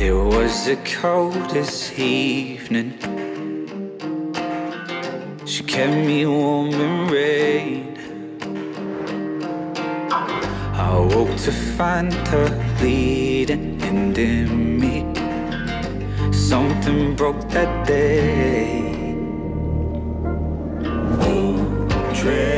It was the coldest evening. She kept me warm in rain. I woke to find her bleeding and in me. Something broke that day. Dream.